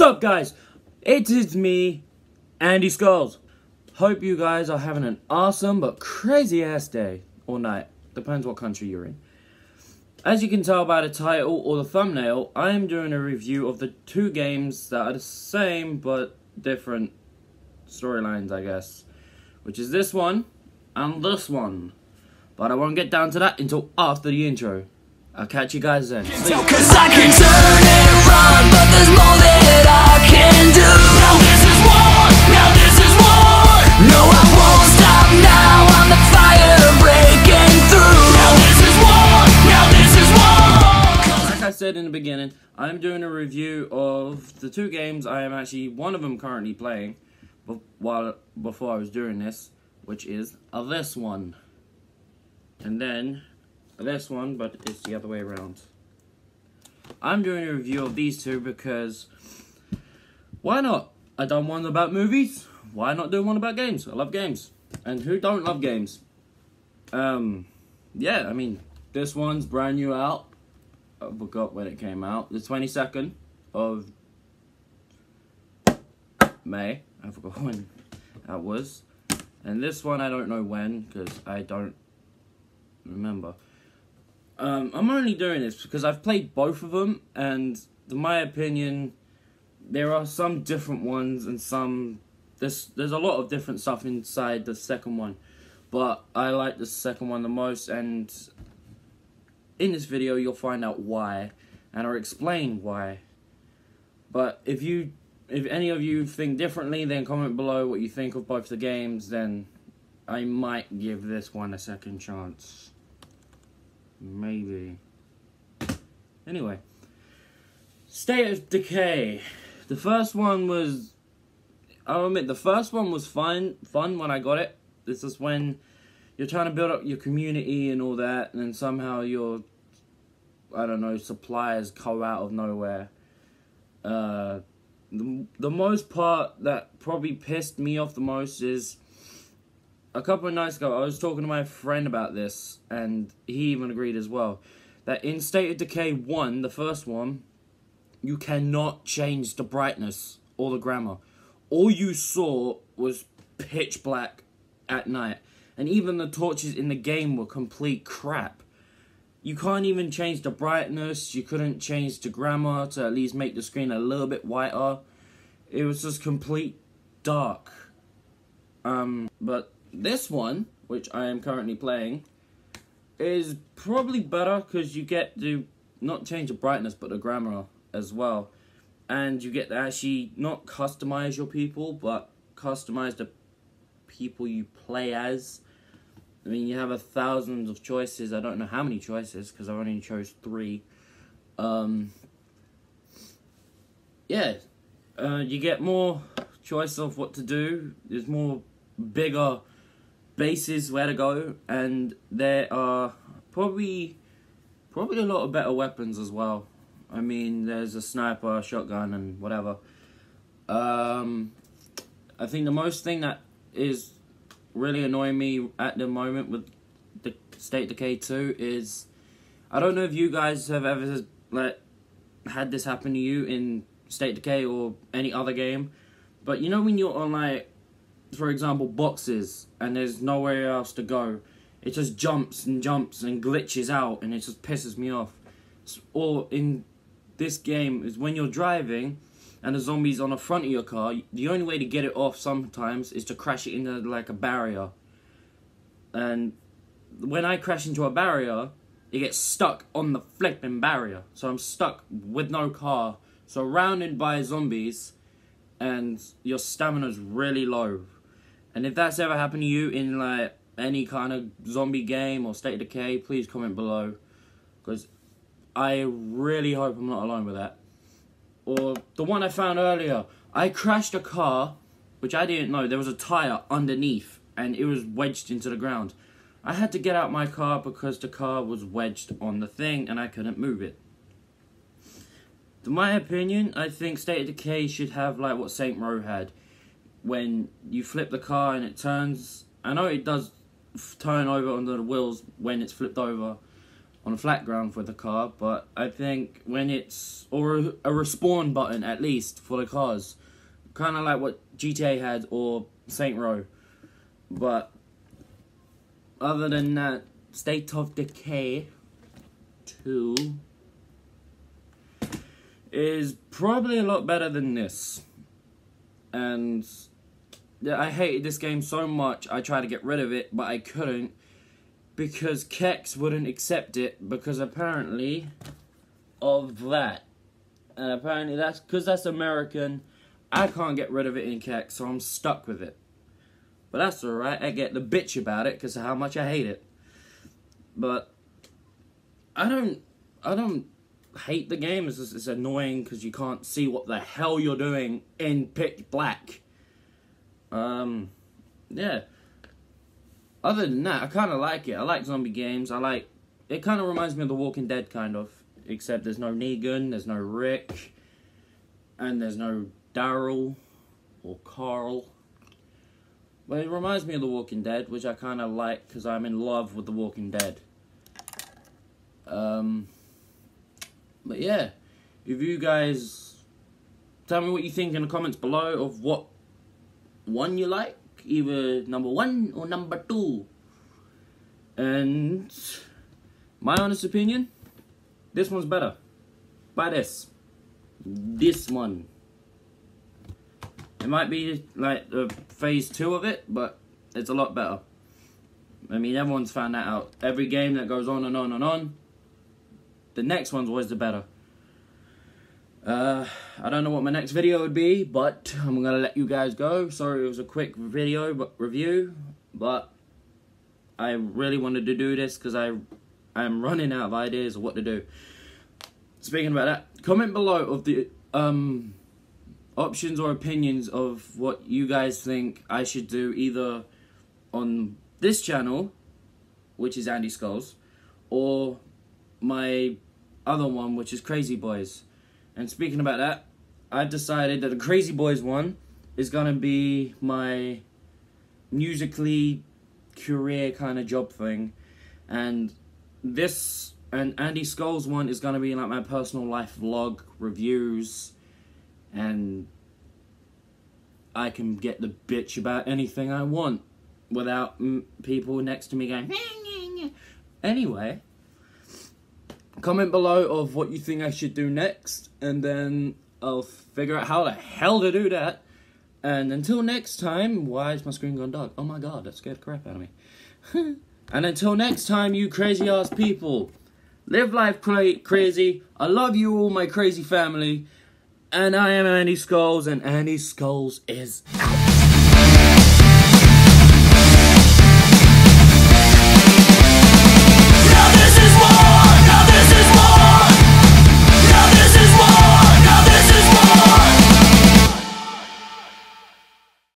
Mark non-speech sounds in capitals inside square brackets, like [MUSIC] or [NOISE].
up, guys? It is me, Andy Skullz. Hope you guys are having an awesome but crazy ass day or night. Depends what country you're in. As you can tell by the title or the thumbnail, I am doing a review of the two games that are the same but different storylines, I guess. Which is this one and this one. But I won't get down to that until after the intro. I'll catch you guys then. Said in the beginning, I'm doing a review of the two games I am actually one of them currently playing, but while before I was doing this, which is uh, this one, and then this one, but it's the other way around. I'm doing a review of these two because why not? I done one about movies. Why not do one about games? I love games, and who don't love games? Um, yeah, I mean this one's brand new out. I forgot when it came out. The 22nd of May. I forgot [LAUGHS] when that was. And this one, I don't know when, because I don't remember. Um, I'm only doing this because I've played both of them, and in my opinion, there are some different ones and some... There's, there's a lot of different stuff inside the second one. But I like the second one the most, and in this video you'll find out why and I'll explain why. But if you if any of you think differently then comment below what you think of both the games then I might give this one a second chance. Maybe. Anyway. State of Decay. The first one was I'll admit the first one was fun fun when I got it. This is when you're trying to build up your community and all that, and then somehow your, I don't know, suppliers come out of nowhere. Uh, the, the most part that probably pissed me off the most is a couple of nights ago, I was talking to my friend about this, and he even agreed as well. That in State of Decay 1, the first one, you cannot change the brightness or the grammar. All you saw was pitch black at night and even the torches in the game were complete crap. You can't even change the brightness, you couldn't change the grammar to at least make the screen a little bit whiter. It was just complete dark. Um, but this one, which I am currently playing, is probably better because you get to not change the brightness but the grammar as well. And you get to actually not customize your people, but customize the people you play as. I mean, you have a thousand of choices. I don't know how many choices because I only chose three. Um, yeah, uh, you get more choice of what to do. There's more bigger bases where to go, and there are probably probably a lot of better weapons as well. I mean, there's a sniper, shotgun, and whatever. Um, I think the most thing that is really annoying me at the moment with the State Decay 2 is I don't know if you guys have ever like had this happen to you in State Decay or any other game, but you know when you're on like for example boxes and there's nowhere else to go, it just jumps and jumps and glitches out and it just pisses me off. Or in this game is when you're driving and the zombie's on the front of your car, the only way to get it off sometimes is to crash it into like a barrier. And when I crash into a barrier, it gets stuck on the flipping barrier. So I'm stuck with no car, surrounded by zombies, and your stamina's really low. And if that's ever happened to you in like any kind of zombie game or state of decay, please comment below. Because I really hope I'm not alone with that or the one I found earlier. I crashed a car, which I didn't know. There was a tire underneath, and it was wedged into the ground. I had to get out my car because the car was wedged on the thing, and I couldn't move it. In my opinion, I think State of Decay should have like what Saint Row had. When you flip the car and it turns, I know it does turn over under the wheels when it's flipped over, on a flat ground for the car, but I think when it's or a, respawn button at least for the cars, kind of like what GTA had or Saint Row, but other than that, State of Decay two is probably a lot better than this, and I hated this game so much. I tried to get rid of it, but I couldn't because CeX wouldn't accept it because apparently of that. And apparently that's because that's American. I can't get rid of it in CeX, so I'm stuck with it. But that's alright. I get the bitch about it because of how much I hate it. But I don't. I don't hate the game. It's just it's annoying because you can't see what the hell you're doing in pitch black. Um, yeah other than that, I kind of like it. I like zombie games. I like it. Kind of reminds me of The Walking Dead, kind of, except there's no Negan, there's no Rick, and there's no Daryl or Carl. But it reminds me of The Walking Dead, which I kind of like because I'm in love with The Walking Dead. Um, but yeah, if you guys tell me what you think in the comments below of what one you like either number one or number two. And my honest opinion, this one's better. Buy this. This one. It might be like the phase two of it, but it's a lot better. I mean, everyone's found that out. Every game that goes on and on and on, the next one's always the better. Uh, I don't know what my next video would be, but I'm gonna let you guys go. Sorry it was a quick video but review, but I really wanted to do this because I I'm running out of ideas of what to do. Speaking about that, comment below of the um options or opinions of what you guys think I should do either on this channel, which is Andy Skullz, or my other one, which is Crazy Boys. And speaking about that, I've decided that the Crazy Boys one is gonna be my musically career kind of job thing, and this and Andy Skullz one is gonna be like my personal life vlog reviews, and I can get the bitch about anything I want without people next to me going. Anyway, comment below of what you think I should do next, and then I'll figure out how the hell to do that. And until next time, why is my screen gone dark? Oh my god, that scared crap out of me. [LAUGHS] and until next time, you crazy ass people, live life cra crazy. I love you all, my crazy family. And I am Andy Skullz, and Andy Skullz is out.